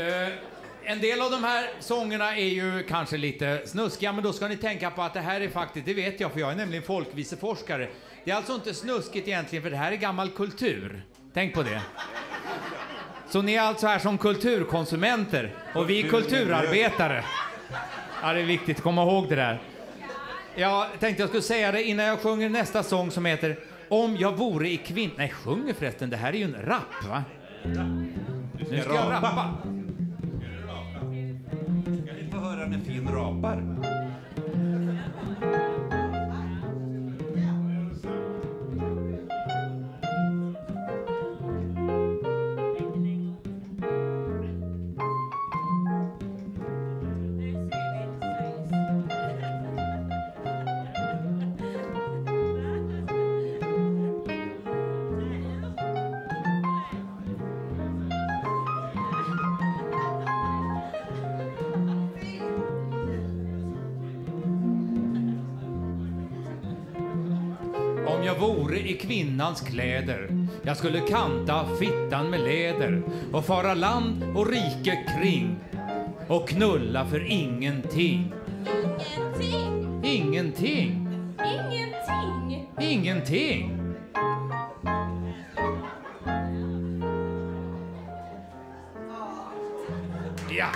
Eh, en del av de här sångerna är ju kanske lite snuskiga, men då ska ni tänka på att det här är faktiskt, det vet jag för jag är nämligen folkviseforskare. Det är alltså inte snuskigt egentligen, för det här är gammal kultur. Tänk på det. Så ni är alltså här som kulturkonsumenter och vi är kulturarbetare. Ja, det är viktigt att komma ihåg det där. Jag tänkte jag skulle säga det innan jag sjunger nästa sång som heter Om jag vore i kvinn... Nej, sjunger förresten. Det här är ju en rap, va? Nu ska jag rappa vi Om jag vore i kvinnans kläder Jag skulle kanta fittan med läder och fara land och rike kring och knulla för ingenting. Ingenting! Ingenting. Ingenting! Ingenting. Ja.